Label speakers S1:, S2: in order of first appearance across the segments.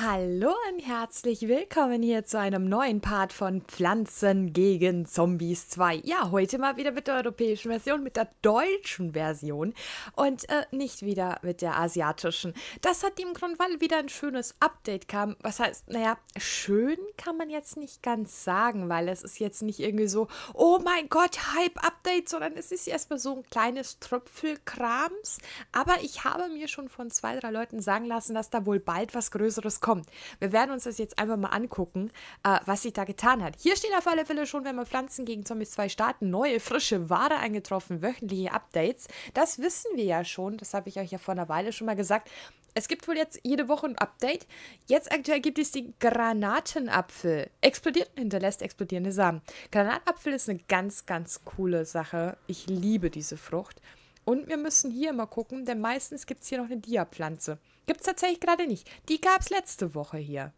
S1: Hallo und herzlich willkommen hier zu einem neuen Part von Pflanzen gegen Zombies 2. Ja, heute mal wieder mit der europäischen Version, mit der deutschen Version und äh, nicht wieder mit der asiatischen. Das hat dem Grund, weil wieder ein schönes Update kam. Was heißt, naja, schön kann man jetzt nicht ganz sagen, weil es ist jetzt nicht irgendwie so, oh mein Gott, Hype-Update, sondern es ist erstmal so ein kleines Tröpfelkrams. Aber ich habe mir schon von zwei, drei Leuten sagen lassen, dass da wohl bald was Größeres kommt. Wir werden uns das jetzt einfach mal angucken, äh, was sich da getan hat. Hier steht auf alle Fälle schon, wenn wir Pflanzen gegen Zombies 2 starten, neue, frische Ware eingetroffen, wöchentliche Updates. Das wissen wir ja schon, das habe ich euch ja vor einer Weile schon mal gesagt. Es gibt wohl jetzt jede Woche ein Update. Jetzt aktuell gibt es den Granatenapfel. Explodiert und hinterlässt explodierende Samen. Granatapfel ist eine ganz, ganz coole Sache. Ich liebe diese Frucht. Und wir müssen hier mal gucken, denn meistens gibt es hier noch eine Dia-Pflanze. Gibt es tatsächlich gerade nicht. Die gab es letzte Woche hier.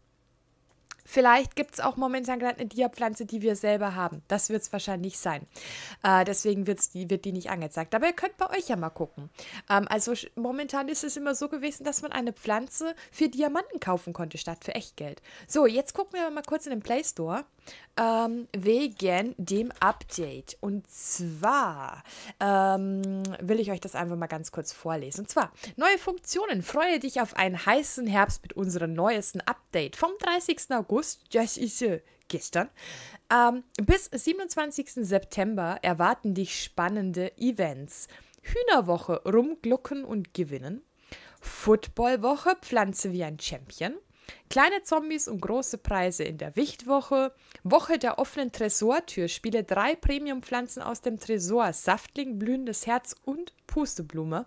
S1: Vielleicht gibt es auch momentan gerade eine Dia-Pflanze, die wir selber haben. Das wird es wahrscheinlich sein. Äh, deswegen wird's die, wird die nicht angezeigt. Aber ihr könnt bei euch ja mal gucken. Ähm, also momentan ist es immer so gewesen, dass man eine Pflanze für Diamanten kaufen konnte, statt für Echtgeld. So, jetzt gucken wir mal kurz in den Play Store ähm, wegen dem Update. Und zwar ähm, will ich euch das einfach mal ganz kurz vorlesen. Und zwar, neue Funktionen. Freue dich auf einen heißen Herbst mit unserem neuesten Update vom 30. August. Das ist äh, gestern. Ähm, bis 27. September erwarten dich spannende Events. Hühnerwoche, rumglucken und gewinnen. Footballwoche, pflanze wie ein Champion. Kleine Zombies und große Preise in der Wichtwoche. Woche der offenen Tresortür. Spiele drei Premiumpflanzen aus dem Tresor. Saftling, blühendes Herz und Pusteblume.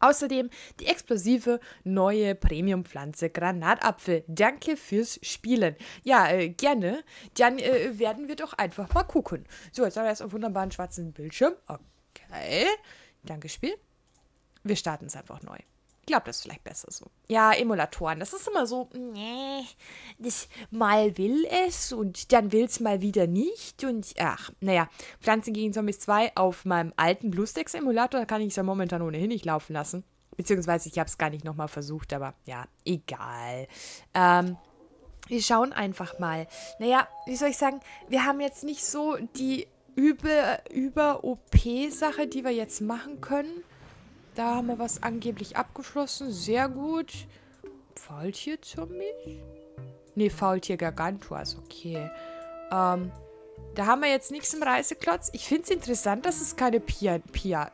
S1: Außerdem die explosive neue Premiumpflanze Granatapfel. Danke fürs Spielen. Ja, äh, gerne. Dann äh, werden wir doch einfach mal gucken. So, jetzt haben wir erst einen wunderbaren schwarzen Bildschirm. Okay. Danke, Spiel. Wir starten es einfach neu. Ich glaube, das ist vielleicht besser so. Ja, Emulatoren, das ist immer so, nee, das mal will es und dann will es mal wieder nicht. Und ach, naja, Pflanzen gegen Zombies 2 auf meinem alten BlueStacks-Emulator, da kann ich es ja momentan ohnehin nicht laufen lassen. Beziehungsweise ich habe es gar nicht nochmal versucht, aber ja, egal. Ähm, wir schauen einfach mal. Naja, wie soll ich sagen, wir haben jetzt nicht so die Über-OP-Sache, die wir jetzt machen können. Da haben wir was angeblich abgeschlossen. Sehr gut. Faultier-Zombies? Ne, Faultier-Gargantuas. Okay. Ähm, da haben wir jetzt nichts im Reiseklotz. Ich finde es interessant, dass es keine Pinata-Party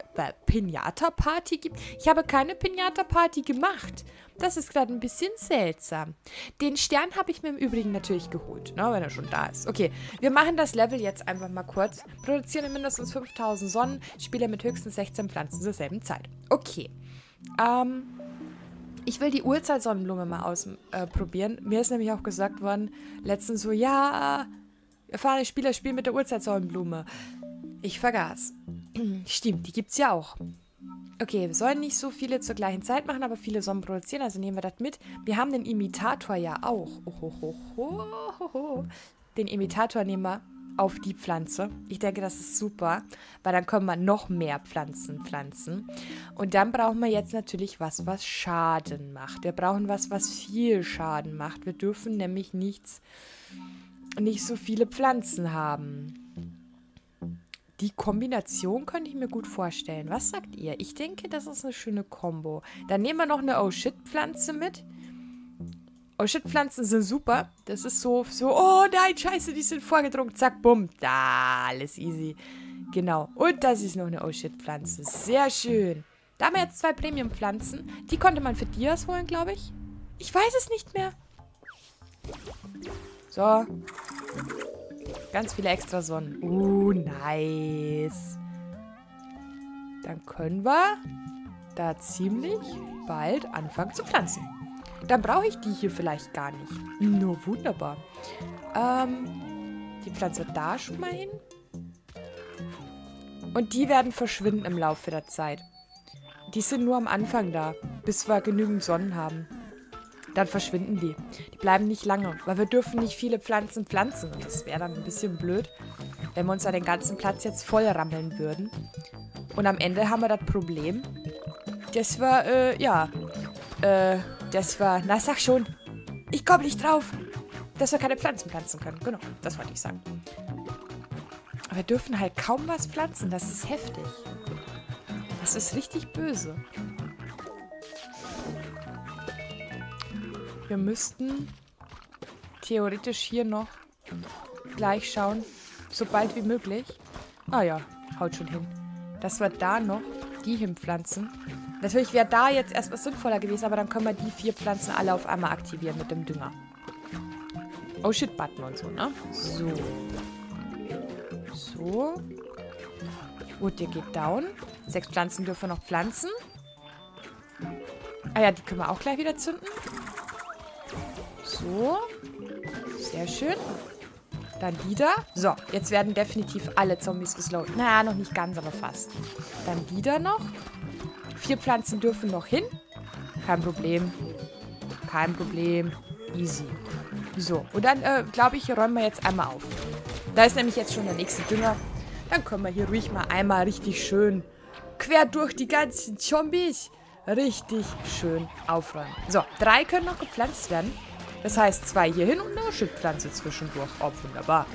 S1: gibt. Ich habe keine Pinata-Party gemacht. Das ist gerade ein bisschen seltsam. Den Stern habe ich mir im Übrigen natürlich geholt, ne, wenn er schon da ist. Okay, wir machen das Level jetzt einfach mal kurz. Produzieren mindestens 5000 Sonnen, Spiele mit höchstens 16 Pflanzen zur selben Zeit. Okay. Ähm, ich will die Uhrzeitsonnenblume mal ausprobieren. Äh, Mir ist nämlich auch gesagt worden, letztens so, ja, erfahrene Spieler spielen mit der Uhrzeitsonnenblume. Ich vergaß. Stimmt, die gibt's ja auch. Okay, wir sollen nicht so viele zur gleichen Zeit machen, aber viele Sonnen produzieren, also nehmen wir das mit. Wir haben den Imitator ja auch. Ohohoho. Den Imitator nehmen wir auf die Pflanze. Ich denke, das ist super, weil dann können wir noch mehr Pflanzen pflanzen. Und dann brauchen wir jetzt natürlich was, was Schaden macht. Wir brauchen was, was viel Schaden macht. Wir dürfen nämlich nichts, nicht so viele Pflanzen haben. Die Kombination könnte ich mir gut vorstellen. Was sagt ihr? Ich denke, das ist eine schöne Kombo. Dann nehmen wir noch eine Oh Shit Pflanze mit. Oh Shit Pflanzen sind super. Das ist so, so, oh nein, scheiße, die sind vorgedrungen. Zack, bumm. Da, alles easy. Genau. Und das ist noch eine Oh Shit Pflanze. Sehr schön. Da haben wir jetzt zwei Premium Pflanzen. Die konnte man für Dias holen, glaube ich. Ich weiß es nicht mehr. So. Ganz viele extra Sonnen. Uh, nice. Dann können wir da ziemlich bald anfangen zu pflanzen. Dann brauche ich die hier vielleicht gar nicht. Nur wunderbar. Ähm, die Pflanze da schon mal hin. Und die werden verschwinden im Laufe der Zeit. Die sind nur am Anfang da, bis wir genügend Sonnen haben dann verschwinden die. Die bleiben nicht lange, weil wir dürfen nicht viele Pflanzen pflanzen. Und das wäre dann ein bisschen blöd, wenn wir uns da den ganzen Platz jetzt voll rammeln würden. Und am Ende haben wir das Problem, das war, äh, ja, äh, das war, na sag schon, Ich komme nicht drauf. Dass wir keine Pflanzen pflanzen können. Genau, das wollte ich sagen. Aber wir dürfen halt kaum was pflanzen. Das ist heftig. Das ist richtig böse. Wir müssten theoretisch hier noch gleich schauen, sobald wie möglich. Ah ja, haut schon hin. Dass wir da noch die hinpflanzen. Natürlich wäre da jetzt erstmal sinnvoller gewesen, aber dann können wir die vier Pflanzen alle auf einmal aktivieren mit dem Dünger. Oh shit, Button und so, ne? So. So. Gut, der geht down. Sechs Pflanzen dürfen wir noch pflanzen. Ah ja, die können wir auch gleich wieder zünden. So. Sehr schön. Dann die da. So, jetzt werden definitiv alle Zombies geslowt. Naja, noch nicht ganz, aber fast. Dann die da noch. Vier Pflanzen dürfen noch hin. Kein Problem. Kein Problem. Easy. So, und dann, äh, glaube ich, räumen wir jetzt einmal auf. Da ist nämlich jetzt schon der nächste Dünger. Dann können wir hier ruhig mal einmal richtig schön quer durch die ganzen Zombies richtig schön aufräumen. So, drei können noch gepflanzt werden. Das heißt, zwei hier hin und eine Schildpflanze zwischendurch. Oh, wunderbar.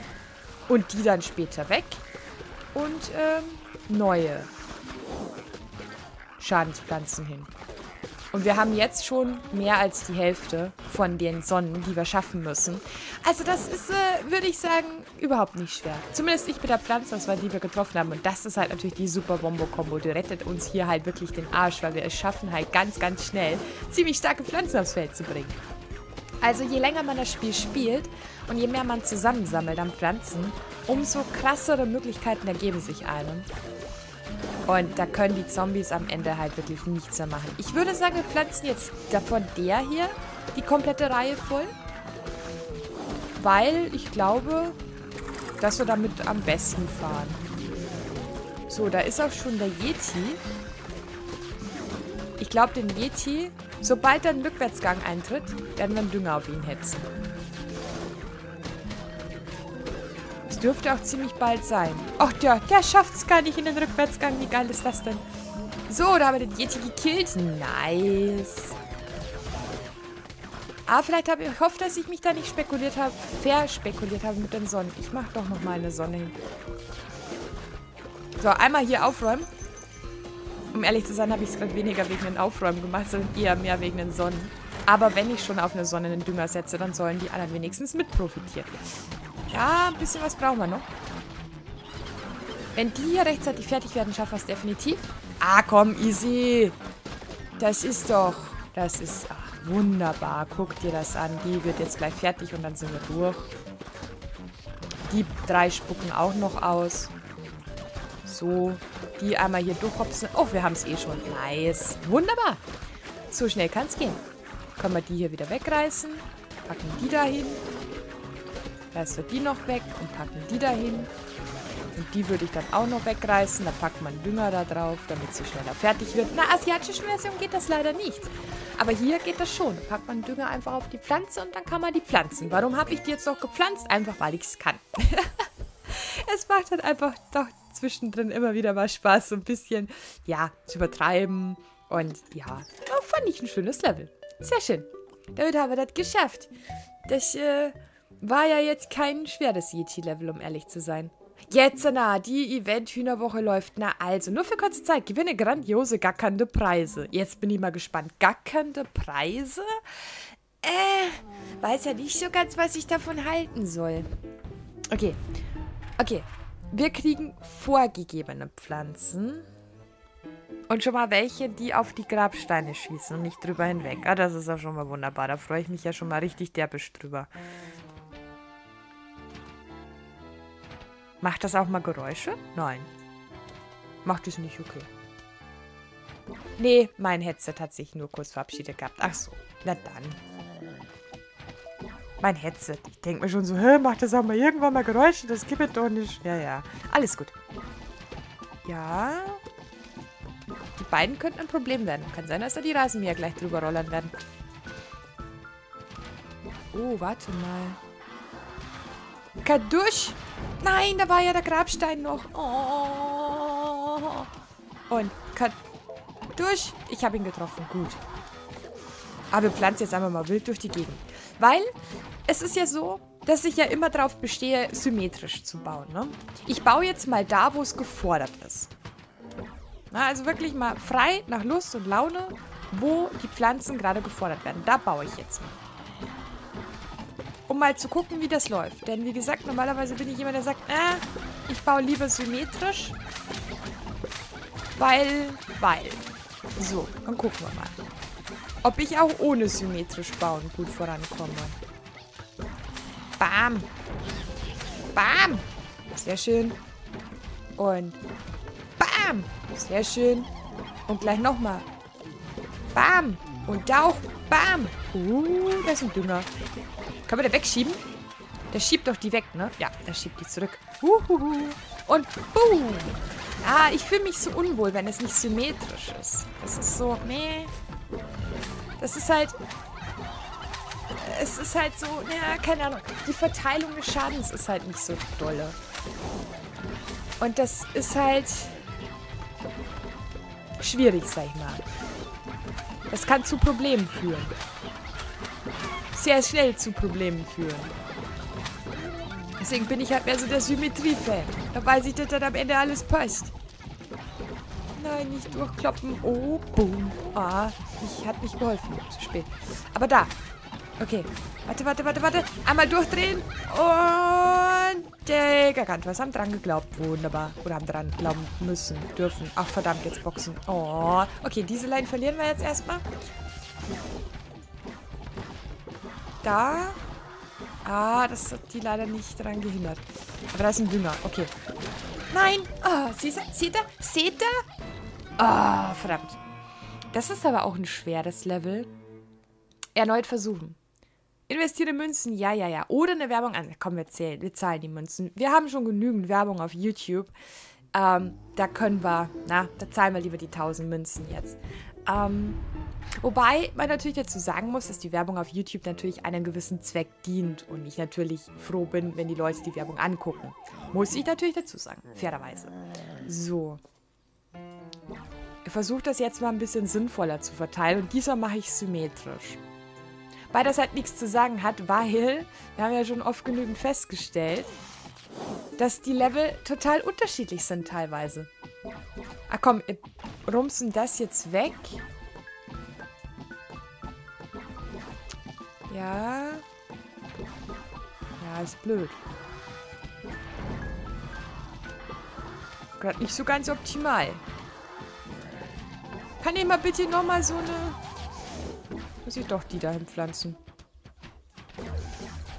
S1: Und die dann später weg. Und ähm, neue Schadenspflanzen hin. Und wir haben jetzt schon mehr als die Hälfte von den Sonnen, die wir schaffen müssen. Also das ist, äh, würde ich sagen, überhaupt nicht schwer. Zumindest nicht mit der Pflanzauswahl, die wir getroffen haben. Und das ist halt natürlich die Super Bombo-Kombo. Die rettet uns hier halt wirklich den Arsch, weil wir es schaffen halt ganz, ganz schnell ziemlich starke Pflanzen aufs Feld zu bringen. Also je länger man das Spiel spielt und je mehr man zusammensammelt an Pflanzen, umso krassere Möglichkeiten ergeben sich einem. Und da können die Zombies am Ende halt wirklich nichts mehr machen. Ich würde sagen, wir pflanzen jetzt davon der hier die komplette Reihe voll. Weil ich glaube, dass wir damit am besten fahren. So, da ist auch schon der Yeti. Ich glaube, den Yeti, sobald er einen Rückwärtsgang eintritt, werden wir einen Dünger auf ihn hetzen. dürfte auch ziemlich bald sein. Ach, der, der schafft es gar nicht in den Rückwärtsgang. Wie geil ist das denn? So, da haben wir den Yeti gekillt. Nice. Ah, vielleicht habe ich, ich hoffe, dass ich mich da nicht spekuliert habe, verspekuliert habe mit den Sonnen. Ich mache doch nochmal eine Sonne hin. So, einmal hier aufräumen. Um ehrlich zu sein, habe ich es gerade weniger wegen den Aufräumen gemacht, sondern eher mehr wegen den Sonnen. Aber wenn ich schon auf eine Sonne einen Dünger setze, dann sollen die anderen wenigstens mit profitieren. Ja, ein bisschen was brauchen wir noch. Wenn die hier rechtzeitig fertig werden, schaffen wir es definitiv. Ah, komm, easy. Das ist doch... Das ist... Ach, wunderbar. Guck dir das an. Die wird jetzt gleich fertig und dann sind wir durch. Die drei spucken auch noch aus. So. Die einmal hier durchhopsen. Oh, wir haben es eh schon. Nice. Wunderbar. So schnell kann es gehen. Können wir die hier wieder wegreißen. Packen die da hin. Reißen wir die noch weg und packen die dahin. Und die würde ich dann auch noch wegreißen. Da packt man Dünger da drauf, damit sie schneller fertig wird. Der asiatischen Version geht das leider nicht. Aber hier geht das schon. Da packt man Dünger einfach auf die Pflanze und dann kann man die pflanzen. Warum habe ich die jetzt noch gepflanzt? Einfach, weil ich es kann. es macht halt einfach doch zwischendrin immer wieder mal Spaß, so ein bisschen, ja, zu übertreiben. Und ja, fand ich ein schönes Level. Sehr schön. Damit haben wir das geschafft. Das, äh, war ja jetzt kein schweres Yeti-Level, um ehrlich zu sein. Jetzt, na, die Event-Hühnerwoche läuft. Na also, nur für kurze Zeit. Gewinne grandiose, gackernde Preise. Jetzt bin ich mal gespannt. Gackernde Preise? Äh, weiß ja nicht so ganz, was ich davon halten soll. Okay. Okay. Wir kriegen vorgegebene Pflanzen. Und schon mal welche, die auf die Grabsteine schießen und nicht drüber hinweg. Ah, das ist auch schon mal wunderbar. Da freue ich mich ja schon mal richtig derbisch drüber. Macht das auch mal Geräusche? Nein. Macht es nicht, okay. Nee, mein Headset hat sich nur kurz verabschiedet gehabt. Ach so, na dann. Mein Headset. Ich denke mir schon so, hä, macht das auch mal irgendwann mal Geräusche? Das gibt es doch nicht. Ja, ja. Alles gut. Ja. Die beiden könnten ein Problem werden. Kann sein, dass da die Rasenmäher gleich drüber rollern werden. Oh, warte mal. Kadusch! Nein, da war ja der Grabstein noch. Oh. Und cut. Durch. Ich habe ihn getroffen. Gut. Aber wir pflanzen jetzt einfach mal wild durch die Gegend. Weil es ist ja so, dass ich ja immer darauf bestehe, symmetrisch zu bauen. Ne? Ich baue jetzt mal da, wo es gefordert ist. Na, also wirklich mal frei nach Lust und Laune, wo die Pflanzen gerade gefordert werden. Da baue ich jetzt mal. Um mal zu gucken, wie das läuft. Denn wie gesagt, normalerweise bin ich jemand, der sagt, äh, ich baue lieber symmetrisch. Weil, weil. So, dann gucken wir mal. Ob ich auch ohne symmetrisch bauen gut vorankomme. Bam. Bam. Sehr schön. Und bam. Sehr schön. Und gleich nochmal. Bam. Und da auch. Bam. Uh, das ist ein Dünger. Können wir den wegschieben? Der schiebt doch die weg, ne? Ja, der schiebt die zurück. Uhuhu. Und boom. Ah, ich fühle mich so unwohl, wenn es nicht symmetrisch ist. Das ist so, nee. Das ist halt... Es ist halt so, ja, keine Ahnung. Die Verteilung des Schadens ist halt nicht so dolle. Und das ist halt schwierig, sag ich mal. Das kann zu Problemen führen. Sehr schnell zu Problemen führen. Deswegen bin ich halt mehr so der Symmetrie-Fan. Da weiß ich, dass das am Ende alles passt. Nein, nicht durchkloppen. Oh, boom. Ah, ich hat nicht geholfen. Zu spät. Aber da. Okay. Warte, warte, warte, warte. Einmal durchdrehen. Und der Gargantuas haben dran geglaubt. Wunderbar. Oder haben dran glauben müssen, dürfen. Ach, verdammt, jetzt boxen. Oh. Okay, diese Line verlieren wir jetzt erstmal. Da Ah, das hat die leider nicht daran gehindert. Aber da ist ein Dünger. Okay. Nein! Oh, seht ihr? Seht ihr? Seht ihr? Oh, verdammt. Das ist aber auch ein schweres Level. Erneut versuchen. Investiere Münzen, ja, ja, ja. Oder eine Werbung an. Komm, wir zählen. Wir zahlen die Münzen. Wir haben schon genügend Werbung auf YouTube. Ähm, da können wir, na, da zahlen wir lieber die 1000 Münzen jetzt. Ähm, Wobei man natürlich dazu sagen muss, dass die Werbung auf YouTube natürlich einem gewissen Zweck dient und ich natürlich froh bin, wenn die Leute die Werbung angucken. Muss ich natürlich dazu sagen, fairerweise. So. Ich versuche das jetzt mal ein bisschen sinnvoller zu verteilen und diesmal mache ich symmetrisch. Weil das halt nichts zu sagen hat, weil wir haben ja schon oft genügend festgestellt, dass die Level total unterschiedlich sind teilweise. Ach komm, rumsen das jetzt weg. Ja. Ja, ist blöd. Gerade nicht so ganz optimal. Kann ich mal bitte nochmal so eine... Muss ich doch die dahin pflanzen.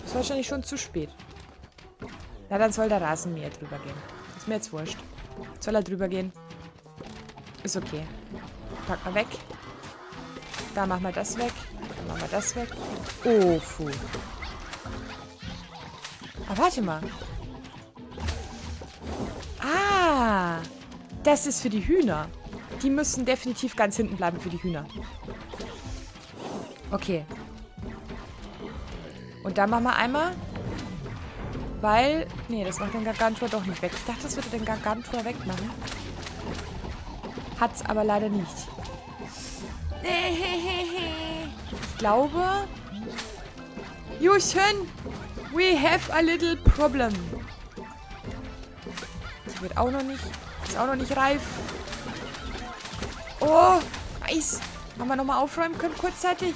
S1: Ist wahrscheinlich schon zu spät. Na, dann soll der Rasenmäher drüber gehen. Ist mir jetzt wurscht. Soll er drüber gehen? Ist okay. Pack mal weg. Da machen wir das weg. Dann machen wir das weg. Oh, puh. Aber warte mal. Ah, das ist für die Hühner. Die müssen definitiv ganz hinten bleiben für die Hühner. Okay. Und dann machen wir einmal. Weil... Nee, das macht den Gargantua doch nicht weg. Ich dachte, das würde den Gargantua wegmachen. Hat's aber leider nicht. Ich glaube... Juschen, we have a little problem. Die wird auch noch nicht... Ist auch noch nicht reif. Oh, nice. Haben wir nochmal aufräumen können kurzzeitig?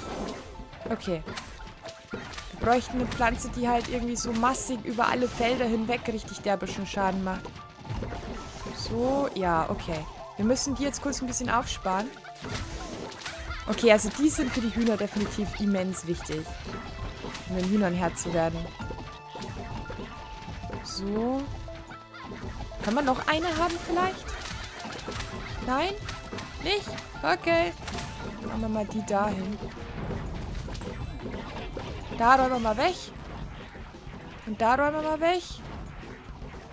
S1: Okay. Wir bräuchten eine Pflanze, die halt irgendwie so massig über alle Felder hinweg richtig derbischen Schaden macht. So, ja, okay. Wir müssen die jetzt kurz ein bisschen aufsparen. Okay, also die sind für die Hühner definitiv immens wichtig. Um den Hühnern Herr zu werden. So. Kann man noch eine haben vielleicht? Nein? Nicht? Okay. Machen wir mal die dahin. Da räumen wir mal weg. Und da räumen wir mal weg.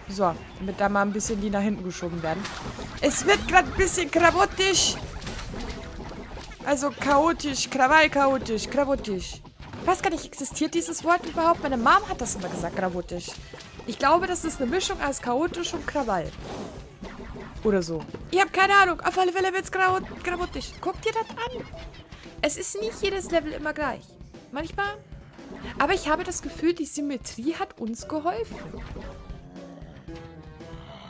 S1: So, damit da mal ein bisschen die nach hinten geschoben werden. Es wird gerade ein bisschen krawottisch. Also chaotisch, Krawall chaotisch, krawottisch. Ich weiß gar nicht, existiert dieses Wort überhaupt? Meine Mom hat das immer gesagt, krawottisch. Ich glaube, das ist eine Mischung aus chaotisch und Krawall. Oder so. Ich habe keine Ahnung. Auf alle Fälle wird es krawottisch. Guck dir das an. Es ist nicht jedes Level immer gleich. Manchmal Aber ich habe das Gefühl, die Symmetrie hat uns geholfen.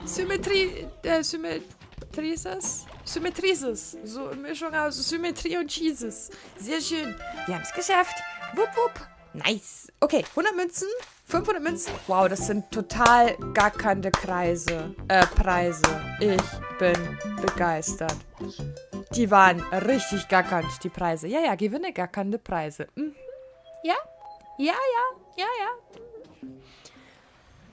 S1: Symmetrie, äh, Symmetrieses? Symmetrieses. So eine Mischung aus Symmetrie und Jesus. Sehr schön. Wir haben es geschafft. Wupp, wupp. Nice. Okay, 100 Münzen, 500 Münzen. Wow, das sind total gackernde Kreise. Äh, Preise. Ich bin begeistert. Die waren richtig gackernd, die Preise. Ja, ja, gewinne gackernde Preise. Mhm. Ja? Ja, ja, ja, ja.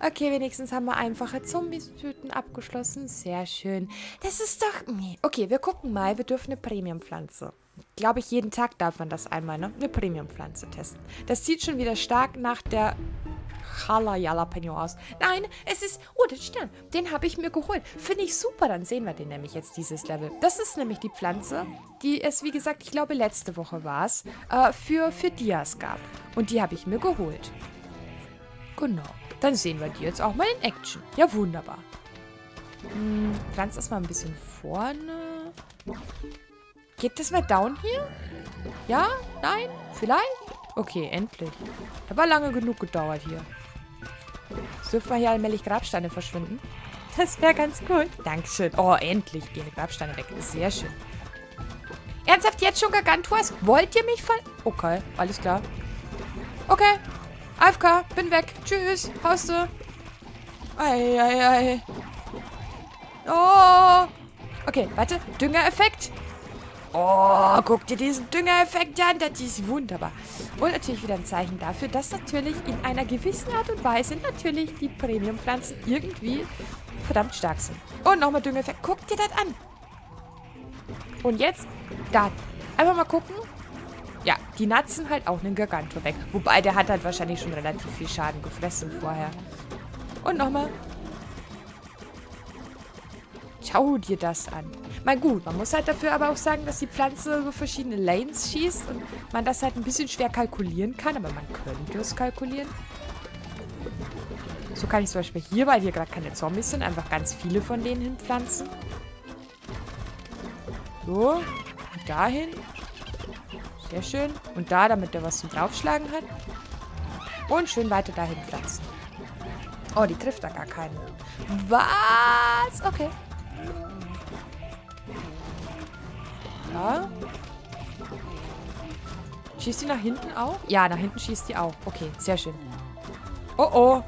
S1: Okay, wenigstens haben wir einfache Zombies-Tüten abgeschlossen. Sehr schön. Das ist doch... Okay, wir gucken mal. Wir dürfen eine Premium-Pflanze. Glaube ich, jeden Tag darf man das einmal, ne? Eine Premium-Pflanze testen. Das sieht schon wieder stark nach der Chala Jalapeno aus. Nein, es ist... Oh, den Stern. Den habe ich mir geholt. Finde ich super. Dann sehen wir den nämlich jetzt, dieses Level. Das ist nämlich die Pflanze, die es, wie gesagt, ich glaube, letzte Woche war es, äh, für, für Dias gab. Und die habe ich mir geholt. Genau. Dann sehen wir die jetzt auch mal in Action. Ja, wunderbar. Hm, pflanzt das mal ein bisschen vorne. Geht das mal down hier? Ja? Nein? Vielleicht? Okay, endlich. Hat aber lange genug gedauert hier. Dürfen wir hier allmählich Grabsteine verschwinden. Das wäre ganz cool. Dankeschön. Oh, endlich gehen die Grabsteine weg. Sehr schön. Ernsthaft jetzt schon Gargantuas? Wollt ihr mich ver... Okay, alles klar. Okay. AFK, bin weg. Tschüss. Hauste. Eieiei. Oh. Okay, warte. Düngereffekt. Oh, guck dir diesen Düngereffekt an. Das ist wunderbar. Und natürlich wieder ein Zeichen dafür, dass natürlich in einer gewissen Art und Weise natürlich die Premium-Pflanzen irgendwie verdammt stark sind. Und nochmal Düngereffekt. Guck dir das an. Und jetzt, da. Einfach mal gucken. Ja, die natzen halt auch einen Garganto weg. Wobei, der hat halt wahrscheinlich schon relativ viel Schaden gefressen vorher. Und nochmal. Schau dir das an. Mal gut, man muss halt dafür aber auch sagen, dass die Pflanze über verschiedene Lanes schießt und man das halt ein bisschen schwer kalkulieren kann, aber man könnte es kalkulieren. So kann ich zum Beispiel hier, weil hier gerade keine Zombies sind, einfach ganz viele von denen hinpflanzen. So, und dahin. Sehr schön. Und da, damit der was zum Draufschlagen hat. Und schön weiter dahin pflanzen. Oh, die trifft da gar keinen. Was? Okay. Ja. Schießt die nach hinten auch? Ja, nach hinten schießt die auch. Okay, sehr schön. Oh, oh.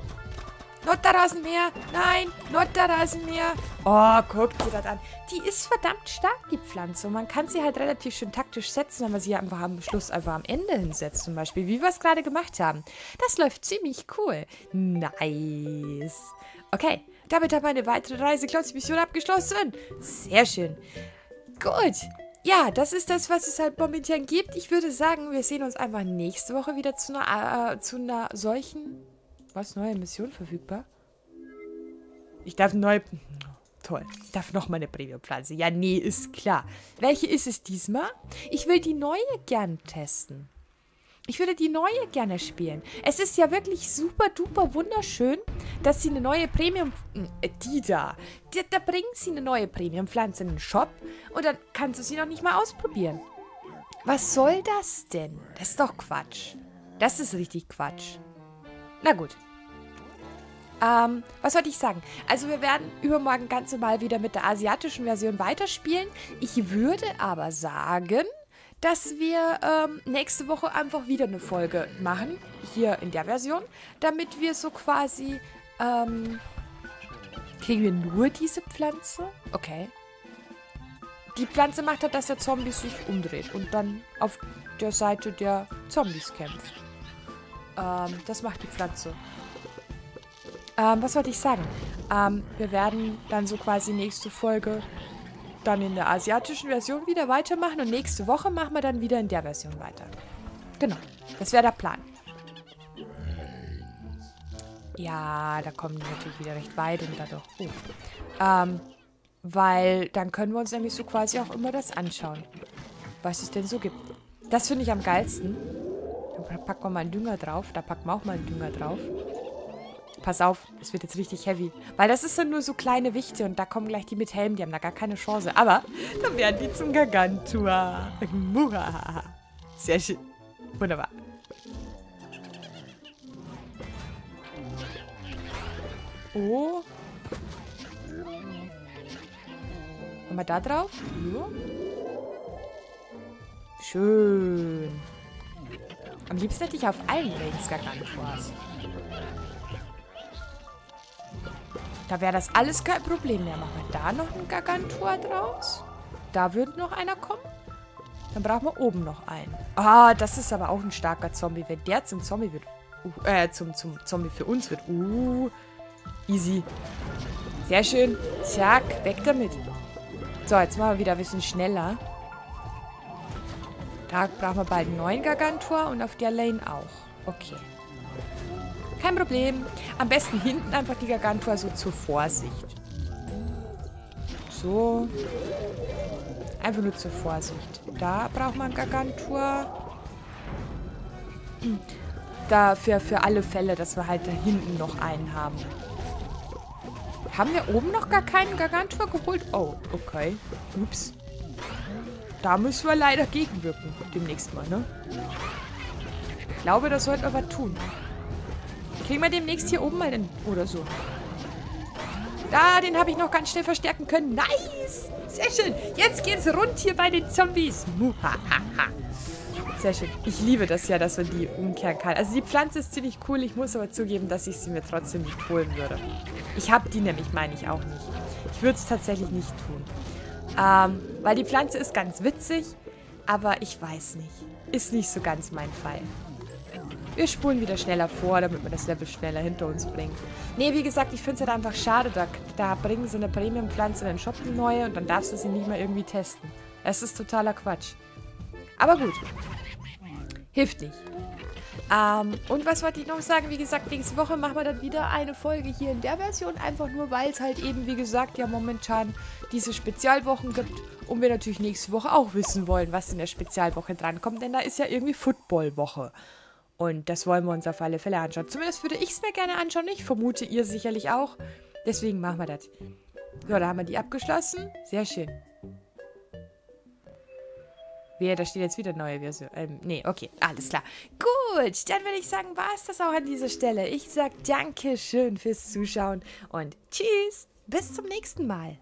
S1: Notterrasenmeer. Nein, Notterrasenmeer. Oh, guckt dir das an. Die ist verdammt stark, die Pflanze. Und man kann sie halt relativ schön taktisch setzen, wenn man sie einfach am Schluss einfach am Ende hinsetzt zum Beispiel. Wie wir es gerade gemacht haben. Das läuft ziemlich cool. Nice. Okay, damit haben wir eine weitere Reise Mission abgeschlossen. Sehr schön. Gut ja, das ist das, was es halt momentan gibt. Ich würde sagen, wir sehen uns einfach nächste Woche wieder zu einer, äh, zu einer solchen... Was? Neue Mission verfügbar? Ich darf neu... Toll. Ich darf noch mal eine Premium-Pflanze. Ja, nee, ist klar. Welche ist es diesmal? Ich will die neue gern testen. Ich würde die neue gerne spielen. Es ist ja wirklich super duper wunderschön, dass sie eine neue Premium... Äh, die da. Die, da bringen sie eine neue Premium-Pflanze in den Shop und dann kannst du sie noch nicht mal ausprobieren. Was soll das denn? Das ist doch Quatsch. Das ist richtig Quatsch. Na gut. Ähm, was wollte ich sagen? Also wir werden übermorgen ganz normal wieder mit der asiatischen Version weiterspielen. Ich würde aber sagen, dass wir ähm, nächste Woche einfach wieder eine Folge machen, hier in der Version, damit wir so quasi, ähm, kriegen wir nur diese Pflanze? Okay. Die Pflanze macht halt, dass der Zombie sich umdreht und dann auf der Seite der Zombies kämpft. Ähm, das macht die Pflanze. Ähm, was wollte ich sagen? Ähm, wir werden dann so quasi nächste Folge dann in der asiatischen Version wieder weitermachen und nächste Woche machen wir dann wieder in der Version weiter. Genau, das wäre der Plan. Ja, da kommen die natürlich wieder recht weit und dadurch... Oh. Ähm, weil dann können wir uns nämlich so quasi auch immer das anschauen, was es denn so gibt. Das finde ich am geilsten. Dann packen wir mal einen Dünger drauf. Da packen wir auch mal einen Dünger drauf. Pass auf, es wird jetzt richtig heavy. Weil das sind nur so kleine Wichte und da kommen gleich die mit Helm, die haben da gar keine Chance. Aber dann werden die zum Gargantua. Mura. Sehr schön. Wunderbar. Oh. Haben wir da drauf? Ja. Schön. Am liebsten hätte ich auf allen Lanes Gargantuas. Da wäre das alles kein Problem mehr. Machen wir da noch einen Gargantua draus? Da würde noch einer kommen. Dann brauchen wir oben noch einen. Ah, das ist aber auch ein starker Zombie. Wenn der zum Zombie wird. Uh, äh, zum, zum Zombie für uns wird. Uh, easy. Sehr schön. Zack, weg damit. So, jetzt machen wir wieder ein bisschen schneller. Da brauchen wir bald einen neuen Gargantua und auf der Lane auch. Okay. Kein Problem. Am besten hinten einfach die Gargantua so zur Vorsicht. So. Einfach nur zur Vorsicht. Da braucht man Gargantua. Da für, alle Fälle, dass wir halt da hinten noch einen haben. Haben wir oben noch gar keinen Gargantua geholt? Oh, okay. Ups. Da müssen wir leider gegenwirken. Demnächst mal, ne? Ich glaube, das sollten wir was tun. Kriegen wir demnächst hier oben mal den... Oder so. Da, den habe ich noch ganz schnell verstärken können. Nice! Sehr schön. Jetzt geht's rund hier bei den Zombies. Sehr schön. Ich liebe das ja, dass man die umkehren kann. Also die Pflanze ist ziemlich cool. Ich muss aber zugeben, dass ich sie mir trotzdem nicht holen würde. Ich habe die nämlich, meine ich, auch nicht. Ich würde es tatsächlich nicht tun. Ähm, weil die Pflanze ist ganz witzig, aber ich weiß nicht. Ist nicht so ganz mein Fall. Wir spulen wieder schneller vor, damit wir das Level schneller hinter uns bringen. Nee, wie gesagt, ich finde es halt einfach schade. Da, da bringen sie eine Premium-Pflanze in den Shop eine neue und dann darfst du sie nicht mal irgendwie testen. Das ist totaler Quatsch. Aber gut. Hilft nicht. Ähm, und was wollte ich noch sagen? Wie gesagt, nächste Woche machen wir dann wieder eine Folge hier in der Version. Einfach nur, weil es halt eben, wie gesagt, ja momentan diese Spezialwochen gibt. Und wir natürlich nächste Woche auch wissen wollen, was in der Spezialwoche drankommt. Denn da ist ja irgendwie Footballwoche. Und das wollen wir uns auf alle Fälle anschauen. Zumindest würde ich es mir gerne anschauen. Ich vermute, ihr sicherlich auch. Deswegen machen wir das. So, da haben wir die abgeschlossen. Sehr schön. Wer, da steht jetzt wieder neue Version. Ähm, nee, okay, alles klar. Gut, dann würde ich sagen, war es das auch an dieser Stelle. Ich sage Dankeschön fürs Zuschauen und tschüss, bis zum nächsten Mal.